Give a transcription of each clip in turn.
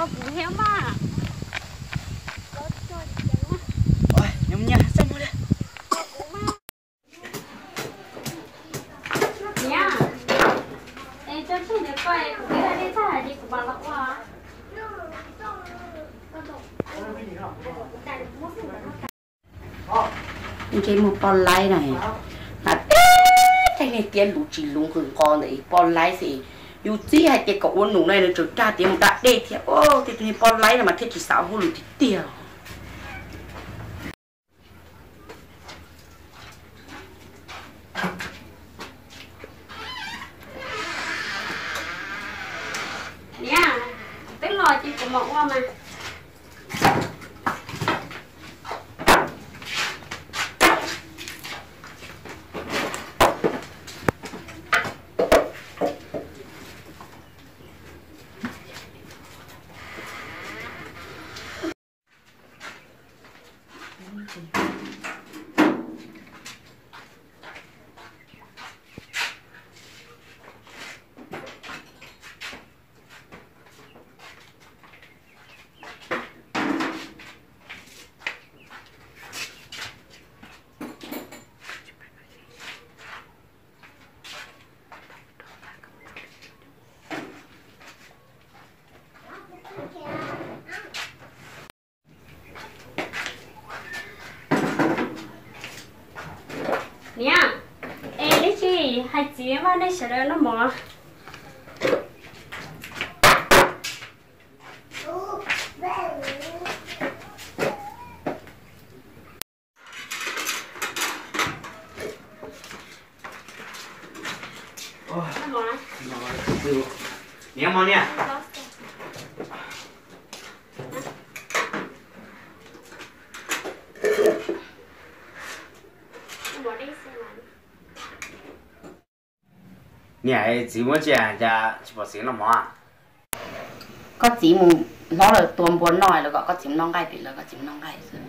có bù héo mà ôi nhung nha sao mua đây nha em cho chị được coi cũng biết là đi xa là đi của bà lộc à cái một con lái này. Là thế này tiền lũ chỉ lũ hưởng con này. Con lái gì yêu chỉ hay cái cậu uốn nụ này là chỗ cha tiền một đã đây thì ô, thì tụi con lấy là mà thiết chỉ sáu hồ thì tiền tức lòi chị của mộng qua mà nha em đấy chị hai chị vào đây sẽ đợi nó mò ôi nó mò nó từ nhé món nha mò đi xem mà nhẹ chỉ muốn chè chả chỉ bảo xíu là món à có chỉ một nó là tuần buồn nói là gọi có chim non gai thì là có chim non gai rồi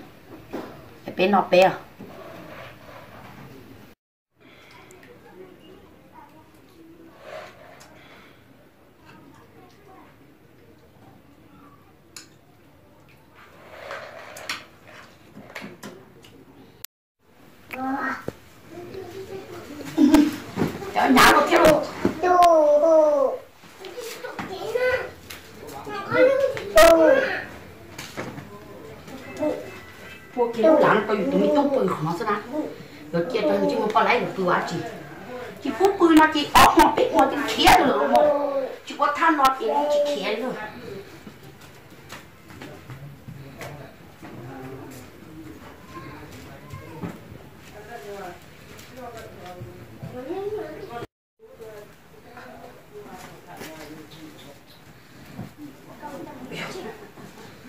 cái bên nó bé cho nhá một theo pua kia lúc lắng tôi tụi mình tung tôi không sao nào rồi kia tôi chỉ một con lấy được tôi á chị chị phút bươi nó chị óc nó biết nó chỉ khía được một chỉ có than nó thì nó chỉ khía được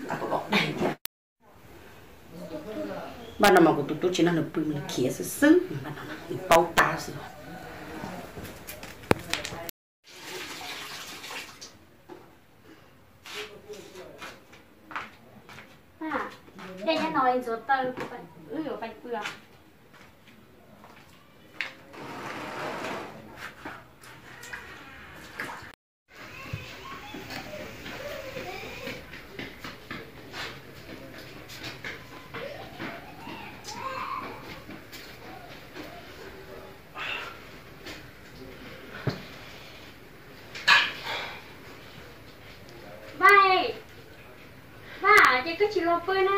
cả cái bọc đầy kìa bạn nào mà của tụi tôi mình khía sứ bao ta rồi. Đây nhá, nói rồi tơ ư ở bạch bừa va chị cứ chỉ lo bơi nè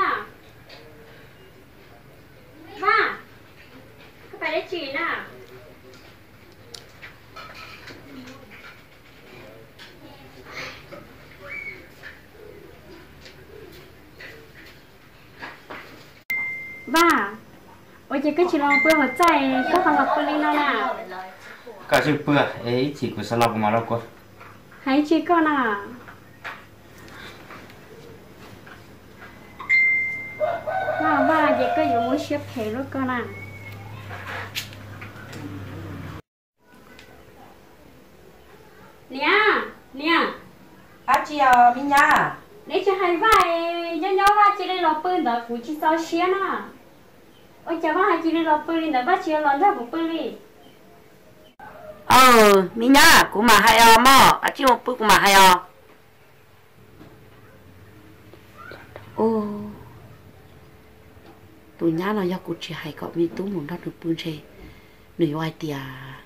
va có phải đấy chị nè va chỉ lo bơi mà chạy có thằng lập bơi lên nè cả chữ bữa. Ấy chỉ của sao mà đâu có hãy chị con à? Và và chị có dùng muốn xếp thế luôn con à? Nè nè à chị à mình nha. Để cho hai vai chị lên lò bơi đó cũng chỉ sao xía nè ôi chả va chị lên lò bơi đi đó chị lên ra cũng bơi ờ mi nhá cũng mà hay ờ mò. À chị một bữa cũng mà hay ờ ô. Tụi nhá là do cụ chị hay có mi tú muốn đó được bươn chè nửa ngoài tiề à.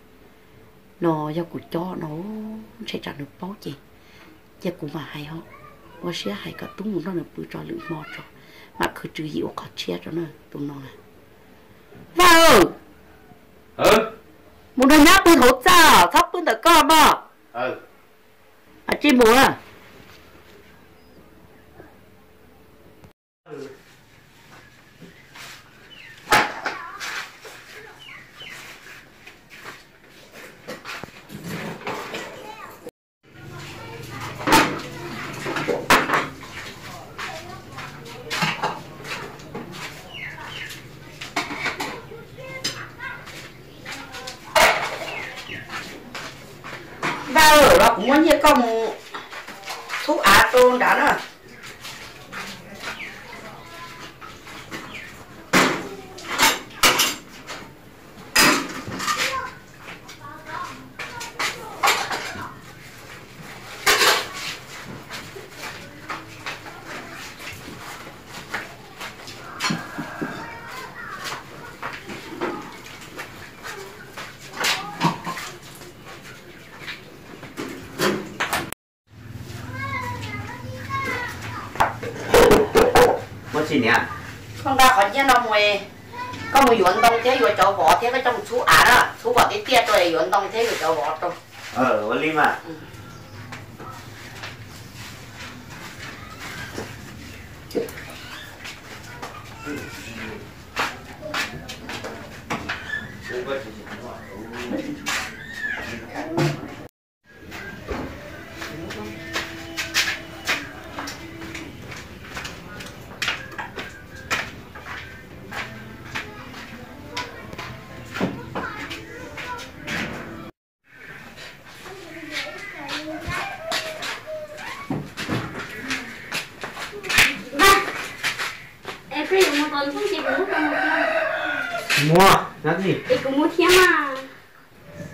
nó do cụ cho nó sẽ trả được bao chị giờ cũng mà hay không và sẽ hay có tú muốn đó được bươn cho lưỡi mò cho. Mà cứ chữ hiệu có chia cho nó, tụi nó à vào ừ muốn nó nhá bún hỗ trợ sắp bún được con mà ừ. À chị muốn à vào nó như con thuốc á tôn đã nữa mất gì nhỉ không ra khỏi nhà nó mùi có mùi vận động thế rồi chỗ bỏ thế cái trong chú á đó chú bỏ cái tia rồi vận động thế rồi chỗ bỏ trong ờ vẫn lim à ba em phải dùng một tuần không chị cũng muốn một thiên mua nó gì? Chị cũng muốn thiên mà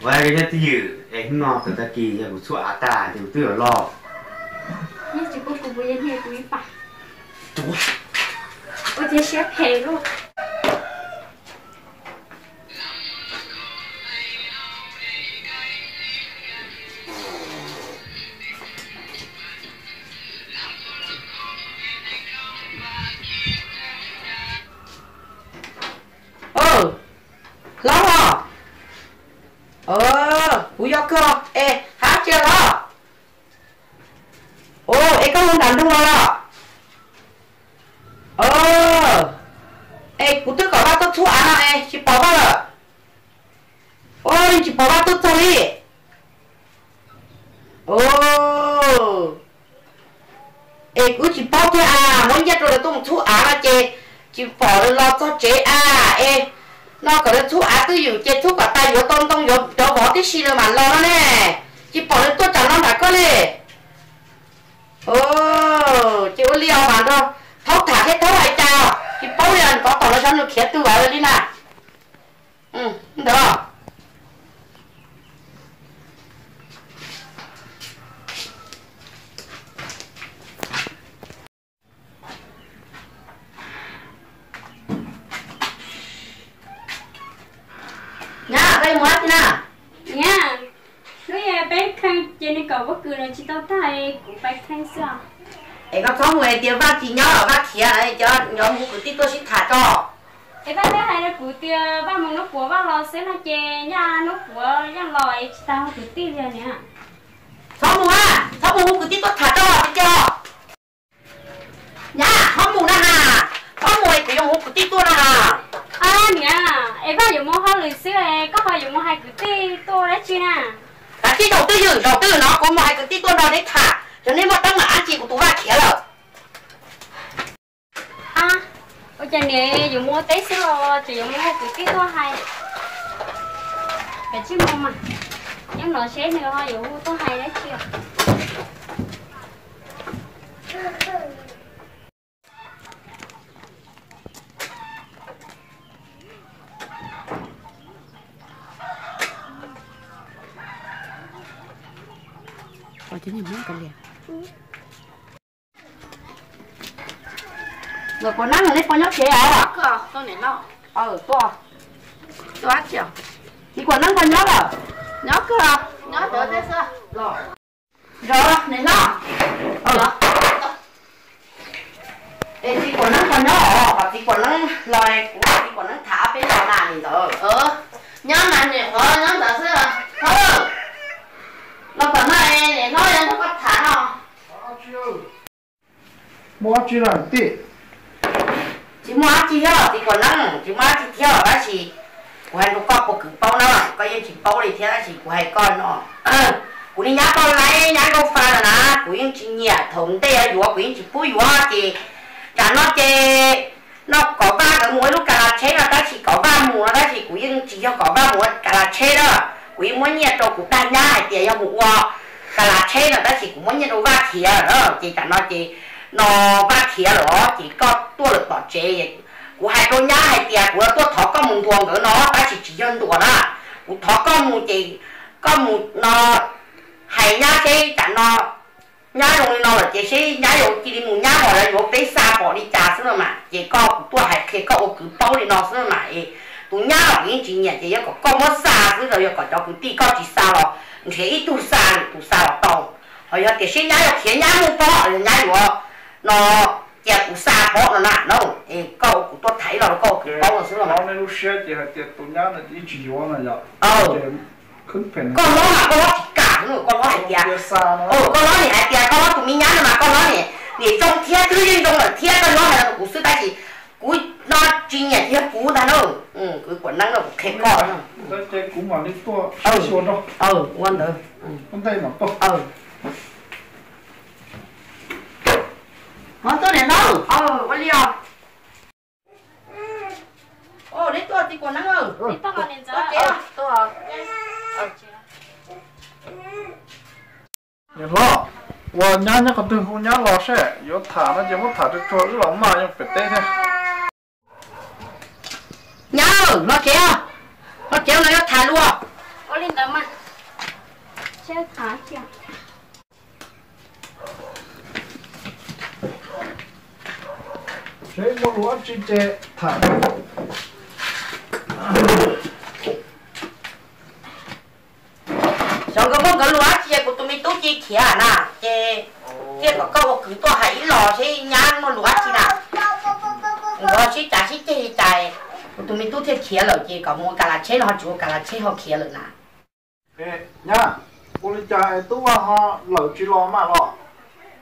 và cái nhất thì em nó từ ta kỳ của chúa á ta thì ở lo nó có được thuốc á tôi dùng chế thuốc cả tay yếu tông tông yếu, cho bỏ cái xì mà lo nó nè. Chị bỏ lên tôi chẳng nó đã có lì. Ô chị có liều mà đâu? Thóc thả hết thóc hay chào chị bỏ lên có tỏ nó xong nó khét tôi vào rồi đi nè ừ được. không? Đây mua thế nào nha. Lúc giờ bé khăn trên này cầu bất cứ là chị tao thay cũng phải khăn sao? Ấy có có người tiền bác chỉ nhớ ở bác kia ấy cho nhóm của tí tôi xin thả cho. Em bác bé hay là cụ tia bác mong nó của bác lo sẽ là chè nha nó của nha lòi tao cụ tia rồi nè. Không mua à không mua của tí tôi thả cho chưa? Nhá không mua hà không mua của nhóm của tí tôi nè hà à nè em bác dùng mua hoa lười xưa ấy có hoa dùng mua hai cụ tia tôi đấy chứ nè cả tí đầu tư dừng đầu tư nó cũng mua của tí tôi nó để thả cho nên mà tăng mà ăn chị của tú bác kia rồi à ôi trời nè dùng mua tí xíu rồi chỉ dùng mua hai cụ tia tôi hay phải chứ mua mà. Nhưng nó sẽ nữa thôi dùng mua tôi hay đấy chưa Ở chỗ này muốn cái liền rồi còn năng lấy bao nhiêu chế à? Cơ tôi này nó. Ờ to ăn chiều thì còn năng bao nhiêu à? Nhớ cơ. Nhớ tới thế sao? Rồi. Rồi này nó. Ờ Ê, thì còn bao nhiêu à? Và thì còn lời của thì còn năng thả bên nào nào thì rồi. Ờ nhớ này này có nhớ tới sao ờ nó còn này này nó có thả không mua chi là tị má chị chi thì còn năng chị má chị theo đó chị của hai lúc có một cử bao nó có những chị bao thì theo chị của hai con nó ờ, của đi nhá bao lấy nhá, con pha là nà của những chị nhẹ, thống tê ở của những chị bùi của thì cả nó chê. Nó có ba cái mũi lúc cả là chế là ta chỉ có ba mùa ta chỉ của những chị cho có ba mùa cả là chế đó. Của những mỗi nhẹ trâu của ta nhá, thì yêu mùa cả là chế là ta chỉ của mỗi nhẹ đồ ba thì đó chị cả nó chị nó ba khía đó chỉ có tua được bỏ chế của hai đôi nhá, hai tia của tôi thọ có mùng thuồng của nó, ta chỉ chỉ dân đùa đó. Của thọ có mùng chỉ có mùng nó hay nhá cái cả nó nhá rồi nó là chỉ sĩ nhá rồi chỉ đi mùng nhá bỏ là rồi tới xa bỏ đi trả xưa mà. Chỉ có tôi hai khi có ô cứ bao đi nó xưa mà. Tụi nhá là những chuyện nhà chỉ có có mất xa xưa rồi, có cho cứ đi có chỉ xa rồi thì ít tu xa tu xa là tàu. Rồi chỉ sĩ nhá, rồi khi nhá mùng bỏ rồi nhá, rồi nó chè của xa bỏ nó nè nó câu của tôi thấy là câu cái bao là xưa mà nó nên xe thì hay tiệt tụi nhá là đi chỉ vô là vậy Ờ. con nó là con nó cả nữa con nó tiệt xa nó. Ồ con nó thì hay tiệt con nó tụi mình nhá mà con nó thì để trong thiên thứ liên trong là thiên con nó là của sư ta chỉ cú nó chuyên nghiệp thiên cú ta đâu. Ừ cái quần năng là khét cỏ nữa cái cũng mà đi tua Ờ. số đó. Ừ quan con tay mà to Nó tôi này đâu? Ờ, có liều. Ồ, đấy tôi thì còn năng hơn. đi tao còn Có giờ? Tôi. Ờ, chế. nhìn lo và nhá nhá còn từng không nhá lo xe yếu thả nó chỉ muốn thả cho cho cái lòng mà nhưng phải tê thế Nhớ, nó à? Nó chế nó thả luôn. có lên đó mà chơi thả chiều thế một lúa chi chè thả Xong cái bông cái lúa chế của tụi mình tốt chế khía à nè. Chế, chế có câu cứ tôi hãy lò chế nhá nó lúa chi nè. Lúa chế chả chế chế chạy. Tụi mình tốt chế khía rồi chế có mua cả là chế nó chủ cả là chế họ khía rồi ê nhá cô đi chạy tú vào họ lẩu chi lo mà lo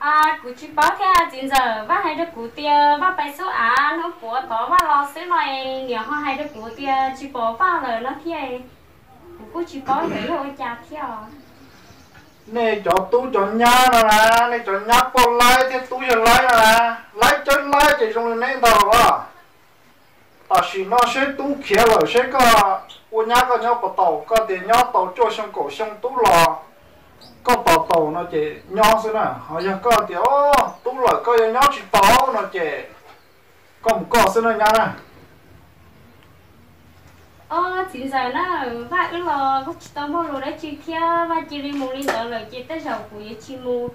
à cụ chỉ bảo theo à, chính giờ bác hai được cụ tia bác bay số á nó của tỏ bác lo xứ này nhiều họ hay được cụ tia chỉ bảo bác lời nó thiệt cụ chỉ bảo để thôi chả theo nè cho tú cho nhá nè nè nè cho nhá con lái thì tú cho lái nè lái chân lái chỉ dùng lên đầu à à chỉ nó sẽ tú kia rồi sẽ có u nhá có nhau bắt đầu có tiền nhau, tàu cho xong cổ, xong tú lò có tàu tàu nó chỉ nhau xí nè. Họ giờ có tiền ô tú lò có nhau chỉ tàu nó chỉ có một có xí nè nhá nè. Ờ chính giờ nó cứ lo có chỉ tao mua đồ đấy chỉ theo bác chỉ đi mua lên đó rồi chỉ tới giờ ấy chỉ mua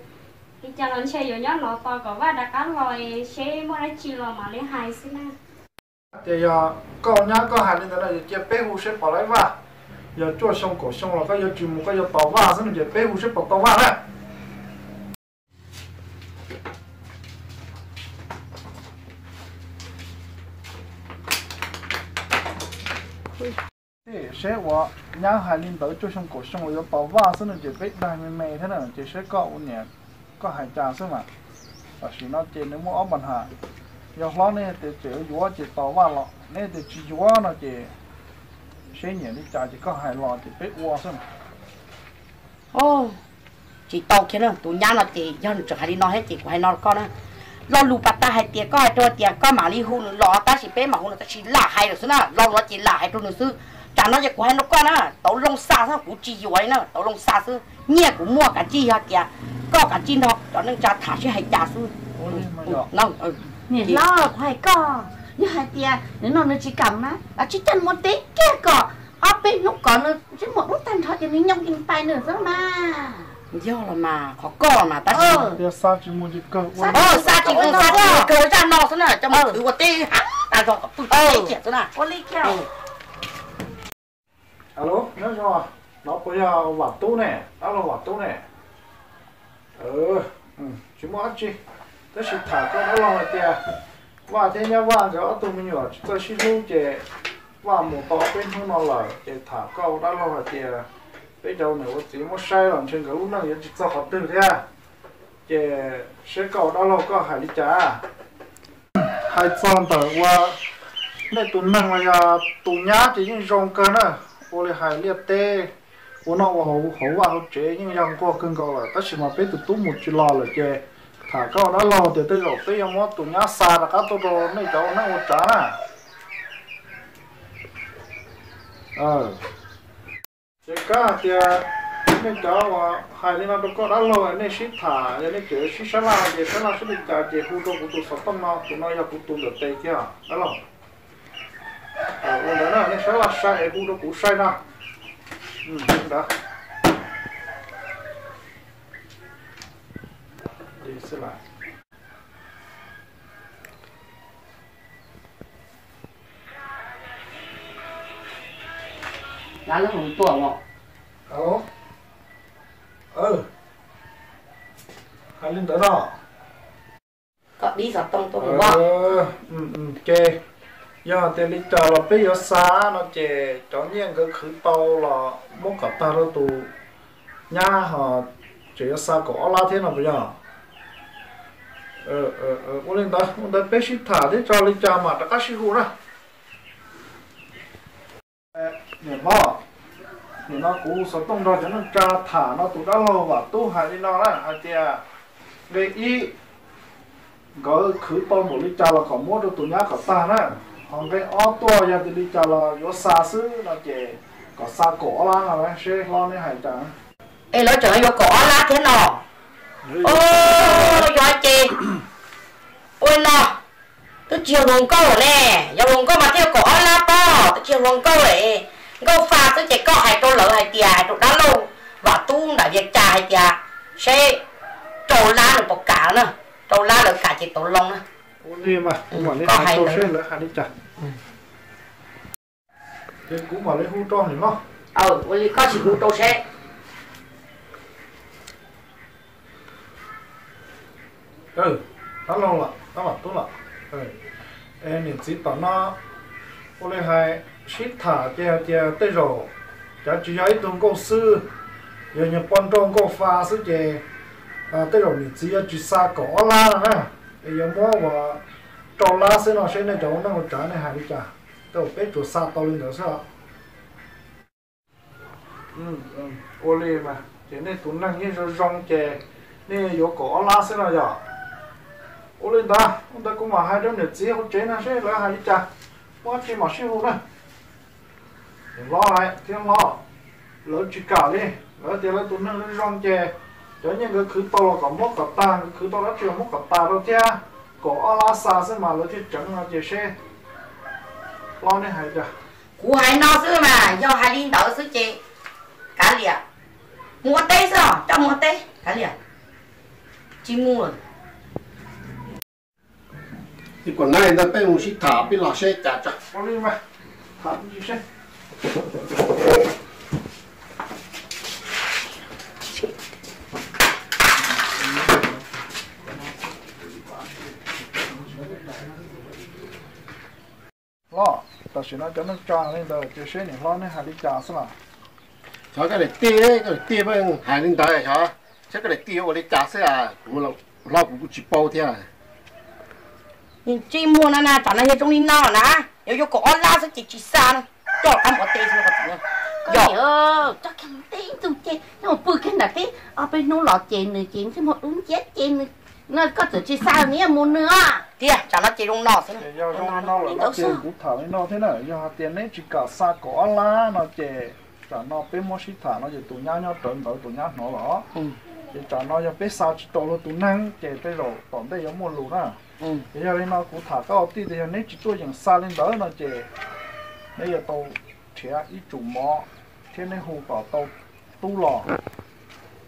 thì chẳng lần chơi rồi nhớ nó to có bác đã cá lòi xe mua đấy chỉ lo mà lấy hai xí na thì giờ có nhá có hàng lên đó là chỉ bé hú sẽ bỏ lại vào giờ cho xong cổ xong là cái tàu tàu thế cho xong cổ xong rồi tàu xong rồi chỉ bé đai mày mày thế nào chỉ sẽ có un nhẹ có hai trà xong mà và chỉ nó chỉ nếu muốn ốp bằng hà giờ lo này thì chỉ yếu chỉ tàu vào lọ này thì chỉ yếu nó chỉ sẽ nhẹ đi trả chỉ có hai lọ thì bé uo xong Ô, chỉ tàu kia nữa, tụi nhá nó chỉ cho nó hay đi nó hết chỉ của hay nó con á. Lo lù bát ta hay tiệt có hay cho tiệt có mà đi hôn lọ ta chỉ bé mà hôn ta chỉ là hay được xí na, lo nó chỉ là hay cho nó xứ. Chả nó chỉ của hay nó con á, tàu lông xa sao cũng chỉ ấy nữa, tàu lông xa xứ. Nhẹ cũng mua cả chi ha tiệt, có cả chi nó, cho nên cha thả sẽ hay trả xứ. ôi mà giờ Nó, ừ. nè lo khoai co như hai tia nếu nó nó chỉ cầm á à chỉ chân một tí kia cỏ. Ở bên lúc cỏ nó chỉ một lúc tan thôi thì mình nhông in tay nữa nữa mà. Do là mà khó co mà ta chỉ ờ tia sa chỉ muốn chỉ cơ? Ờ sa chỉ con sa chỉ cơ ra nó thế nào trong một thứ của tê à rồi tụi tê chết thế nào có lý kẹo alo nhớ cho. Nó bây giờ vặt tú nè. Đó là vặt tú nè. Ừ ừ chỉ muốn ăn chi? Đó là thả con nó lo tia và thế nhá và cho tụi mình nhỏ tôi xin lưu chế và một tỏ bên không nó là chế thả câu đã lo hạt tia bây giờ nếu chỉ muốn sai làm trên cái lúc nào chỉ cho họ từ thế à chế sẽ câu đã lo có hải đi trà hai con tờ qua, này tụi năng là giờ tụi nhá chỉ những rong cơ nữa ô lại hải liệt tê. Ô nó ô hậu hậu vào hậu chế những rong qua cưng câu là, tất nhiên mà biết tụi tú một chỉ lo là chế thả câu đó lo từ tới rồi tới giờ mà tụi nhá xa là các tôi đồ này cháu nó một trả nè. Ờ. Chỉ cá thì à, nên cháu mà hai đứa nó đâu có đã lo nên xí thả nên chế xí sát la chế sát la xí đi trả chế hú đâu cũng tụi sắp tâm nó tụi nó giờ cũng tụi được tay kia, đó lo ờ ô đó nên sát la sai hú đâu cũng sai nè. Ừ đó. Đi xin lại là nó không tuổi ngọ alo ừ. Hai linh tới đó có đi sập tông ờ. không ừ ừ ok giờ thì lý cho là bây giờ xa nó chè cho nhiên cái khử tàu là muốn gặp ta đó tụ nhà họ chỉ xa có la thế nào bây giờ ờ ờ ờ ô lên đó ô đó bé ship thả thế cho lý cho mà đã có ship hú đó nè bò thì nó cũng sẽ tung ra cho nó tra thả nó tụ đã lâu và tu hại đi nó đó hại tia về ý có khử tao một lý cha là có mua được tụi nhá có ta nè còn cái ô tô giờ thì lý cha là có xa xứ nó chỉ có xa cổ là là sẽ lo nên hại chẳng ê nói trời vô cỏ lá thế nào ô ôi nó tôi chiều lòng câu nè. Giờ lòng câu mà theo cỏ lá to tôi chiều lòng câu này câu pha tôi chỉ có hai tô lợn hai tia hai tô đá luôn. Và tu đã việc trà hai tia sẽ trâu lá được bọc cả nữa. Trâu lá được cả chỉ tổ lông nữa. Đi mà. Cũng mà lấy có hai tô nữa. sẽ lấy hai đi thì cũng mà lấy hú thì nó ờ ôi có chỉ hú trâu sẽ ừ đó lâu là đó mặt tốt là ừ. Em nhìn chỉ tao nó, có lẽ hai ship thả che che tới rồi. Chả chỉ ấy tuần công sư, giờ nhập quan trọng có pha sư che à tới rồi nhìn chỉ chỉ xa cỏ la ha. Bây giờ mua và trâu la sẽ nó sẽ này chỗ nó một trái này hai đi chả? Tôi biết chỗ xa tao lên đó sao? Ừ ừ ô lê mà. Thế nên tụi năng như rong chè. Nên có cỏ la sẽ nó giờ ô lên ta ông ta cũng mà hai trăm nhật xí hỗ chế nó sẽ là hai đi chả quá chỉ mà siêu luôn đừng lo lại tiếng lo lỡ chỉ cả đi. Lỡ thì lỡ tụi nó nó rong chè. Cho những cái cứ to là có mốc cả ta cái khứ to là chưa mốc cả ta đâu thia, có la sa sẽ mà lỡ thì chẳng là chè xe. Lo nên hay chả cú hay nó xứ mà do hai linh đỡ xứ chị. Cả liệt mua tê sao cho mua tê cả liệt chỉ mua thì còn này ta bên một sĩ thả bên là xe cả chắc có đi mà. Thả gì xe lo ta chỉ nói cho nó tròn lên đời chè xe này lo nên hay đi chả sao cho cái này tia đấy cái này tia bên hải linh tới cho chắc cái này tia ở đây chả xe à? Cũng là lo cũng chỉ bao thế à chỉ mua nó nè chọn nó trong đi nó nè nếu như có lá sẽ chỉ chỉ san cho ăn một tê xong rồi có gì ơ chắc không tiếng tôi chê nó bữa cái nào cái ở bên nó lọt chê nữa chê cái một uống chết chê nữa nó có thể chỉ sao nghĩa mua nữa. Tia nó chỉ trong nó xí Thì do trong nó là nó tiền cũng lên nó thế này do tiền đấy chỉ cả xa cỏ lá nó chè. Trả nó bé mua xí thả nó chỉ tụ nhau nhau trộn tới tụ nhau nó lỏ chỉ trả nó cho bé sao chỉ tổ nó tụ năng chè tới rồi còn đây giống mua lù nè bây giờ em cũng thả cái học tí thì nếu chỉ tôi dùng xa lên đó nó chỉ bây giờ tàu thế ít chủ mỏ thế nên hồ cỏ tàu tu lò.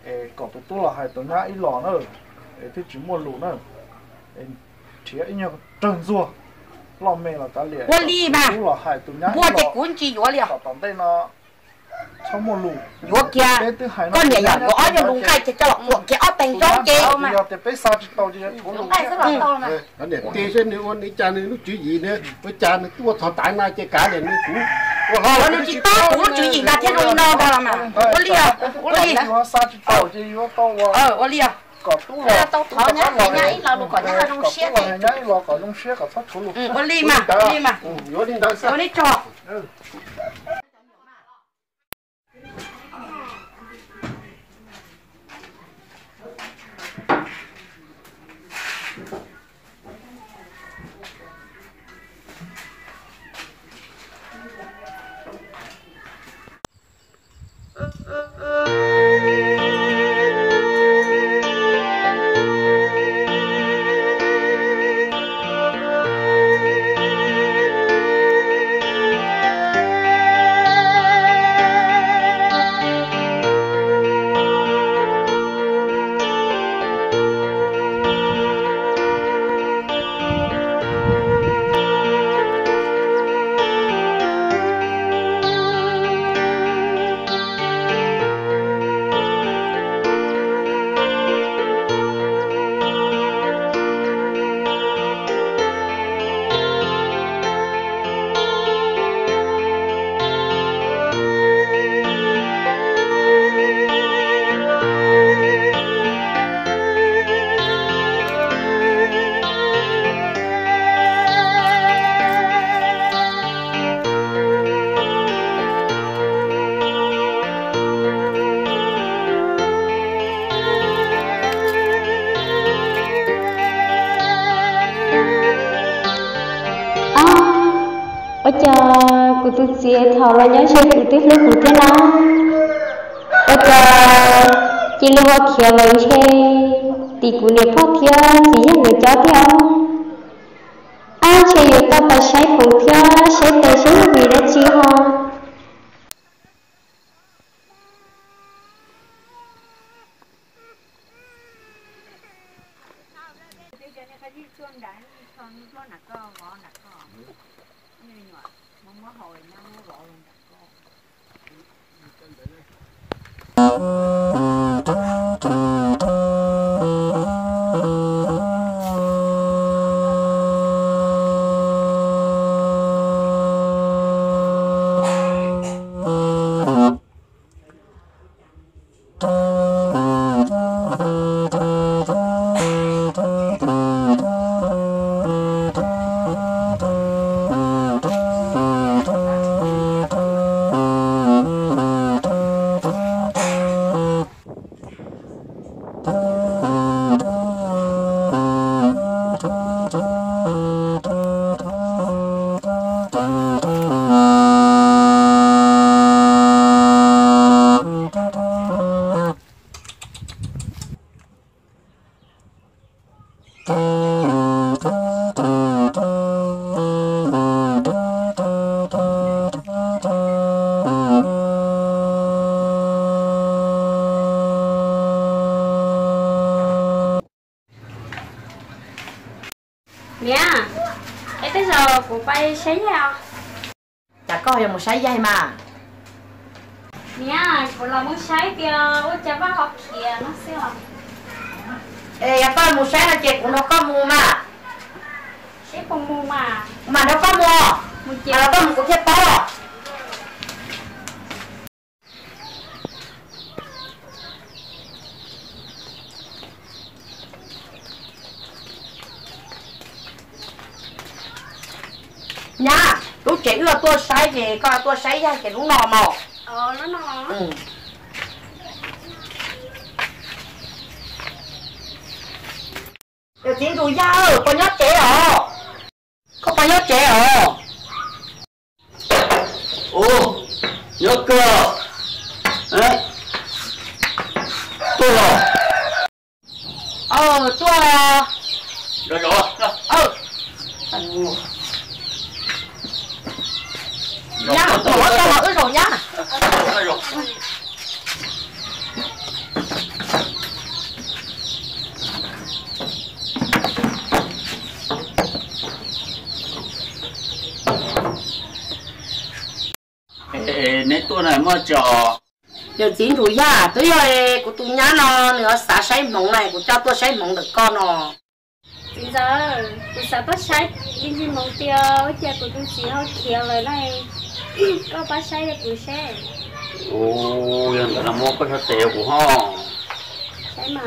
Ê cỏ tàu tu lò hay tàu nhá ít lò nữa. Ê thế chỉ mua lũ nữa. Ê thế ít nhiều trần rùa. Lò mè là cá liền tu lò hay tàu nhá ít lò. cỏ tàu đây nó vô kia con nhảy nhỏ gõ cho đúng cay, chỉ cho lọc muộn kia ót thành chỗ kia mà đúng cái sẽ lọc to mà. Nó để tê trên nếu con ấy cha này lúc chữ gì nữa? Với cha này cứ thọ tái na chơi cá để nó cũ nó nó chỉ to cũng chữ gì là thiên rồi nó vào mà. Ô lia ô lia ờ. ô lia có tu là tao thọ nhá phải nhá ít là luôn có nhá là luôn xe này. nhá ít là có luôn xe có thoát thủ của tôi chia thầu là nhớ chơi của tôi lúc thế nào ở chờ chỉ lúc họ kia lời chơi thì của niệm phát kia chỉ là người cháu theo một sấy dây mà. Mẹ, của là muốn sấy kìa, ôi chả bác học kìa, nó sẽ học Ê, có một sấy là chị cũng nó có mua mà. sấy không mua mà. Mà nó có mua. Một chiều À, nó có một cái thiết to. Nha, chỉ là tôi sấy thì coi tôi sấy ra thì đúng nò mò. ờ nó nó Ừ. Điều tiếng tụi ra ơi, có nhót trẻ rồi. Có có nhót trẻ rồi. Ồ, nhớ cơ. Đấy. Tôi rồi. Ờ, tôi là... Rồi rồi. Rồi. Ờ. Nhá, tôi có cho họ ướt rồi nhá. Rồi rồi. Ê nét tôi này mà cho điều chín thủ ya tôi ơi của tôi nhá nó nữa xả sấy mỏng này của cho tôi sấy mỏng được con nó. Bây giờ tôi sẽ bắt sai đi đi mong tiêu cha của tôi chỉ họ kia lời này. Có bắt sai để tôi sẽ ô yên là mua có cho tiền của họ. Sai mà.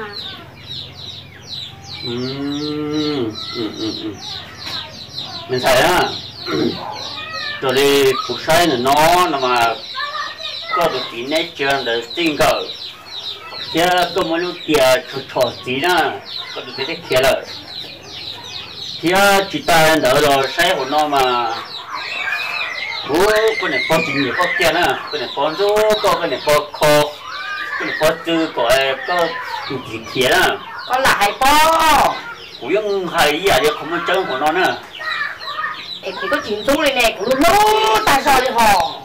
Ừ ừ ừ ừ mình thấy á rồi đi cuộc sống này nó là mà có được tí nét chân để tin cờ chứ có một lúc kia chút chút tí nữa có được cái kia rồi. Thì chỉ ta đỡ rồi sai của nó mà ô cái này có chuyện gì có kia nữa cái này có rú có cái này có kho cái này có tư có có gì kia nữa là hai po cũng hay gì à không có chân của nó nữa em chỉ có chuyện chú này nè cũng lú tại sao đi họ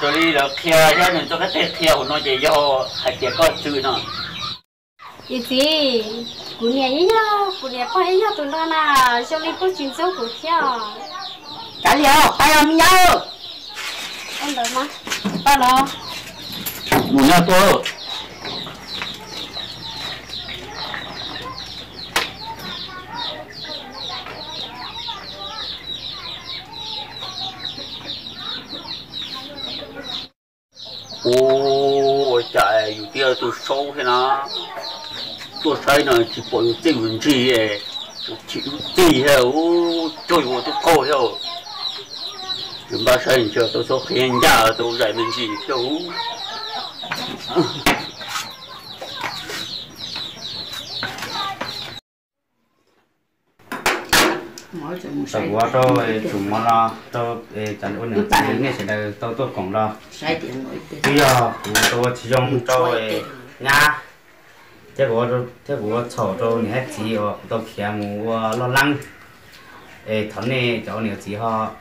rồi đi là kia cho nên cho cái tết kia của nó chỉ do hai chị có tư nó gì của nhà ấy nhau của nhà con ấy nhau tụi nó là cho đi có chuyện xấu của theo cả liều tay ông nhau em đợi mà ba lo muốn nhà tôi ô chạy dù tia tôi sâu thế nào, tôi thấy là chỉ bỏ dù tia vẫn gì ấy. Chỉ dù tia heo chơi vô tôi coi heo chúng ta xây chờ tôi số khen ra tôi dạy mình gì đâu sai qua cho chúng nó lo cho chẳng ổn định thì nghe sẽ là tao tôi còn lo sai tiền mỗi tiền bây giờ tôi chỉ dùng cho nhà thế của thế của chậu cho你还只有到kia mua lo lăng ê thằng này chỗ này chỉ họ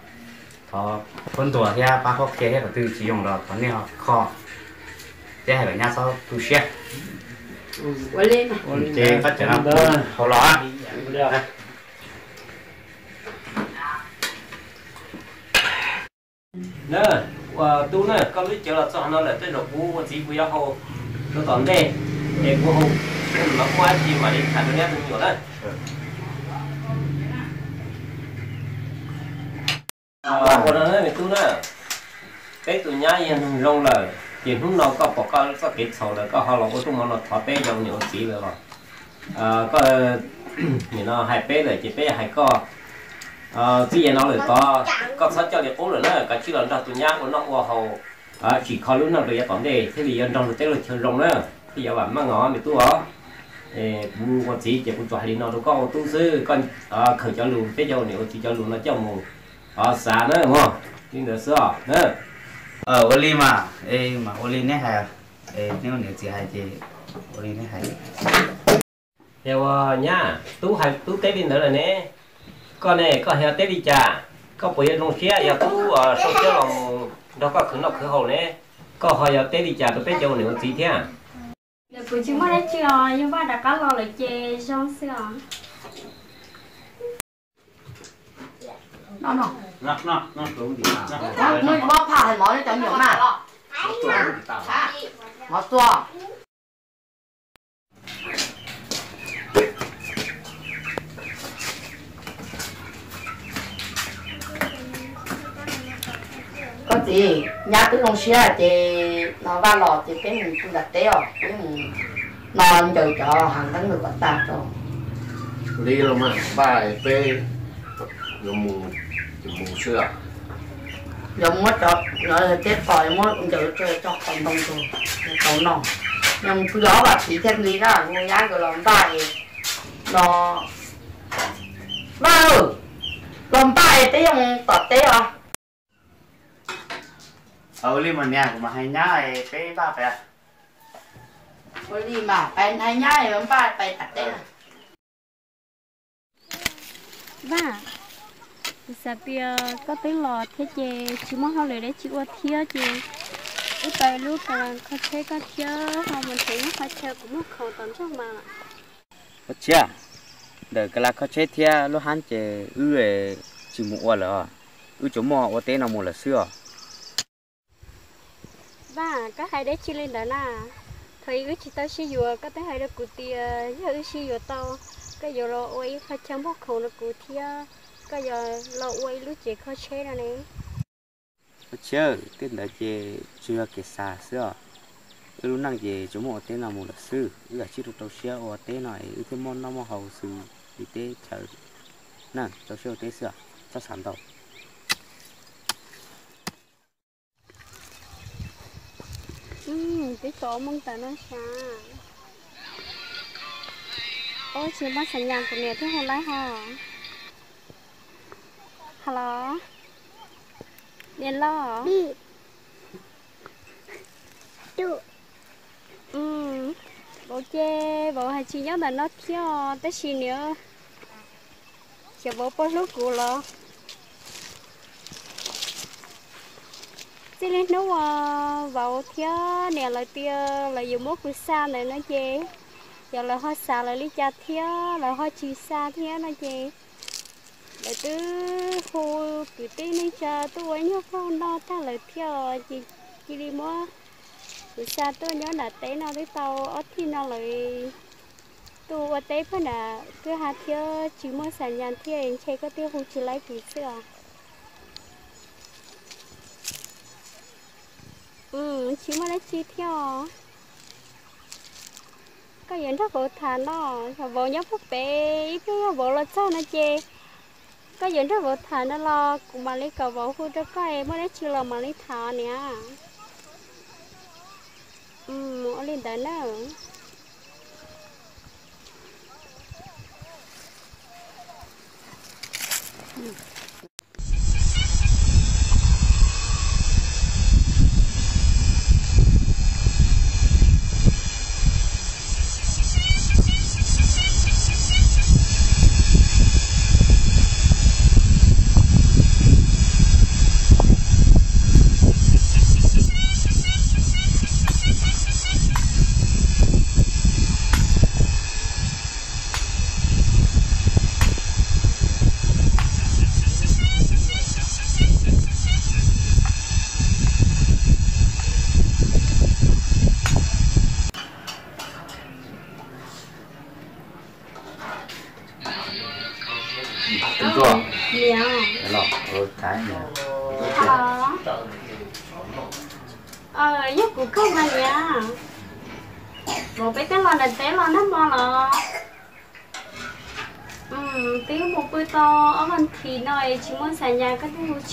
họ phân tổ thế ba khó kia hết từ chỉ dùng đó thằng này họ khó thế hay phải nhà sau tu sửa quay lên chế phát triển nó họ lo nè và tu nè có biết chờ là cho nó là tới độ bu chỉ bu hồ nó còn đây để bu hồ nó qua gì mà đi thành nó cũng nhiều đấy à còn nữa này tu nè. Cái tụi nhá yên rong là tiền hôm nào có bỏ có có kết sầu là có họ là có tụi nó thọ bé dòng nhiều chỉ rồi à có nhìn nó hai bé là chỉ bé hai có ờ tuy nhiên nó lại có có sát cho được bốn rồi nữa cái chuyện là tụi nhá của nó qua hầu à chỉ khó lúc nào được còn đây thế thì trong được tới là trường rồng nữa thì giờ bạn mang ngõ mình tu ê bu qua chỉ chỉ cũng cho hai nó đâu có tu sư con à khởi cho luôn thế giờ nếu chỉ cho luôn nó cho mù. À xa nữa không? Nhưng được sao nữa. Ờ oli mà ê mà oli nè hay ê nếu nếu chỉ hay thì oli nè hay theo nhá tu hay tu tế bên đó là nè con này có heo tế đi chả có bùi trong xe giờ tu ở sau xe lòng đó có khử nó khử hậu nè có họ giờ tế đi chả tôi biết cho nếu gì thế à Giờ của chúng mới đã chưa nhưng mà đã có lo lại chê trong xưa nó nó nó nó nó đúng gì nó mới bóp phà thì mỗi nó chẳng nhiều mà nó xua có gì nhà tôi không xe thì nó va lò thì cái mình cũng đặt téo cái mình non chờ cho hàng tháng được bắt ta rồi. Đi rồi mà bài bê rồi mù rồi mù xưa. Dùng mất cho nó là chết khỏi mất cũng chờ chơi cho còn đông rồi còn nó nhưng cứ đó bà chỉ thêm lý đó người nhà của lòng bài nó ba ơi lòng bài tế dùng tọt tế à oli mà nhà của mà hay nhá ê cái ba Ôi đi mà phải hay nhá lòng bài phải tạt tế à. Và sa bia có tới lò thế chê? Chỉ mong họ lấy đấy chỉ qua thia chê. Út tay lúc cả có thế có thia họ mình thấy nó phải chơi cũng mất khẩu tầm trong mà. Chưa đợi cái là có chết thia lúc hắn chơi ư ấy chỉ mua rồi ư chỗ mua ở tên nào mua là xưa và có hai đứa chi lên đó nè thấy cái chị tao xí dừa có tới hai đứa cụ tia nhớ ư xí dừa tao. Cái giờ lo ôi phải chăm bóc khổ nó cụ tia cái giờ lo ôi lúc chị khó chế rồi nè. Ờ, chơi tên là chị chưa kể xa xưa. Lúc năng chơi chúng một tên là một là sư. Ư là chị được tao xia ở tên này cái môn nó mà hậu sư thì tế chờ nè tao ở tế xưa, cho sản đầu. Ừ, cái chỗ mong ta nó xa. Ôi, chị bắt sẵn nhàng của mẹ thế hồn lái hả? Hello? Nè lo Đi Được Ừ. ừ. Bộ chê, bộ hả chị nhớ là nó thiếu Tới chị nữa Chị bộ bó lúc của lo. Chỉ lên nấu ờ, vào thiếu nè, lại tia là dùng mốt của xa này nó chê giờ là hoa xa là lý cha thiếu là hoa chi xa thiếu nó chê lại từ hồ cứ tê nên cha tôi ấy nhau con đó ta lại thiếu chị chị đi mua. Từ xa tôi nhớ là tế nó với tàu, ở thì nó lại tôi ở tế phải là cứ hạt thiếu chỉ mua sản nhàn thiếu anh chơi có tiêu hụt chỉ lấy từ xưa ừ chỉ mà lấy chi theo. Cái gì rất bộ thà nó sao bộ nhớ phúc bé ít cái bộ là sao nó chê cái gì rất bộ thà nó lo cũng mà lấy cầu bộ khu cho cái em, mới lấy chi là mà lấy thà nè. Ừ ở lên đó nữa tính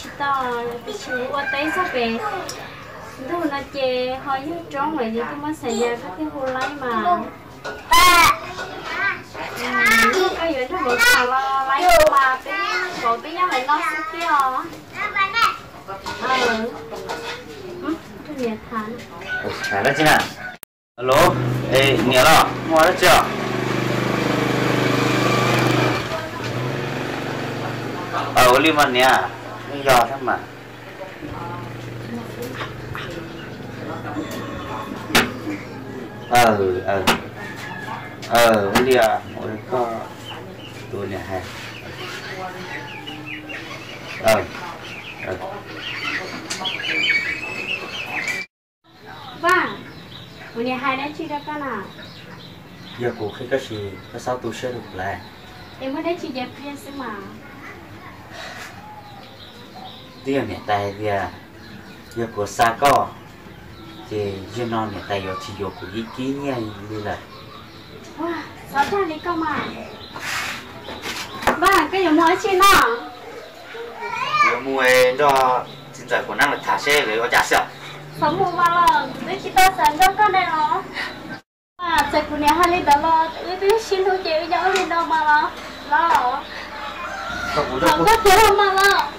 chỉ to chỉ qua tay sắp về thứ nó chè hơi như trống vậy thì tôi xảy ra các cái thứ hồ lấy mà cái gì nó một thằng lo lấy mà cái bộ cái nhá lại nó sẽ kia hả ừ. Cái gì thằng à. ừ. ừ, cái đó chứ nè alo, ê nhớ lo mua đó chưa? Ở li nha giờ thế mà. Ờ ờ ờ bây giờ mỗi có tôi nè ha ờ ờ. Vâng. Bữa nay hai đấy chị ra cái nào giờ cô khi có gì có sao tôi sẽ được lại em mới đấy chị đẹp riêng mà tiền nhà tay giờ giờ cô xa có thì giờ non nhà tay giờ chỉ giờ cô ý kiến nha như là wow sao ra đi cơ mà. Vâng cái gì mới chị nào? Giờ mua cho hiện tại của năng là thả xe về ở nhà sao sống mua mà là để chị ta sản cho con này nó à chạy của nhà hai lít đó là tự tự xin thôi chị nhau lên đâu mà là là không có có thiếu mà là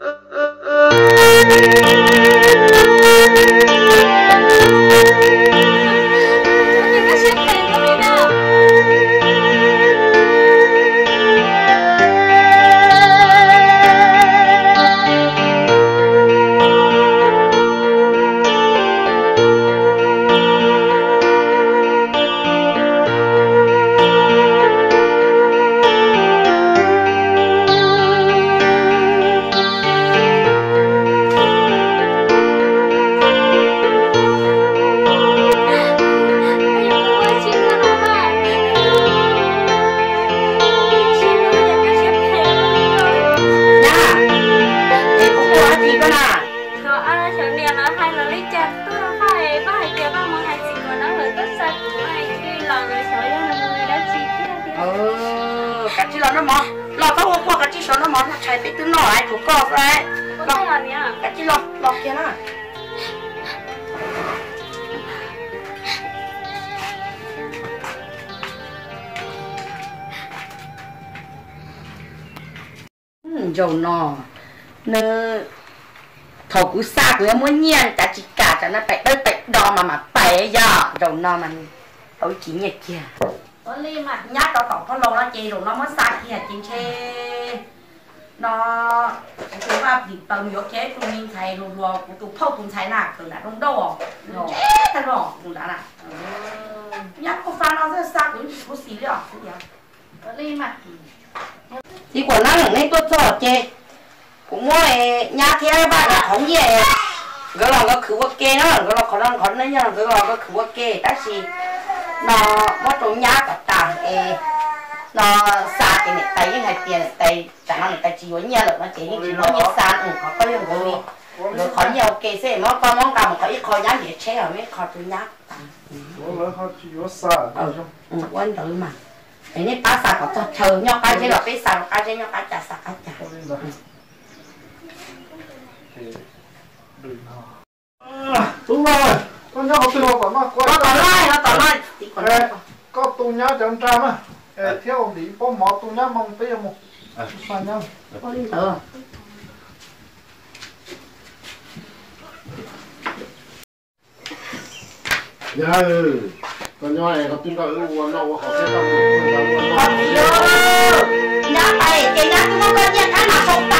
Thank you. Nơ. Thầu cú xa em muốn nhiên cả chỉ cả cho nó phải tới tới đo mà mà phải giờ. Dầu nò mà ở chỉ nhật kia. Ở li mà nhát tao tổng con lồng nó chê rồi nó mới xa kia chính chê. Nó ว่า bị tầm yếu chế tụi mình thấy rồi rồi của tụi phâu tụi thấy nè tụi đã đông đâu rồi. Thế rồi tụi đã nè nhát có pha nó rất xa cũng có xí liệu ở li mà. Của nó là nên tôi cho chê cũng mua nhà thế ba là không gì cái là cái khử kê nó cái là còn còn nó nhá cái là cái khử kê. Ta chỉ nó mất trong nhà cả ta ê, nó xa cái này tay những hay tiền tay chẳng hạn tay chỉ có nhà rồi nó chỉ những chỉ nó như xa ừ có liên quan của mình rồi khỏi nhiều kê sẽ nó có món cầm có ít khó nhá, để che ở mấy khó trong nhà Ủa ờ, là chỉ có xa ừ quan trọng mà. Cái này ba xa có cho chờ nhau cái chế là cái xa cái chế nhau cái chả xa cái chả. Ừ. てるなあうまいこんなことはまあこれまたないまたないえ có tu nhá chẳng ra mà theo ông đi bom mỏ tu nhá mong tới một. À. Sao nhau à. có đi thử dạ ừ. Còn nhau này học tiếng đó ừ uống nó học tiếng đó ừ uống nó học tiếng đó ừ 你家买，人家跟我过年，俺拿红包。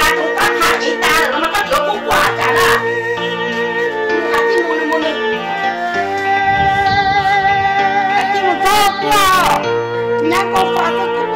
Nyako fatu tuh.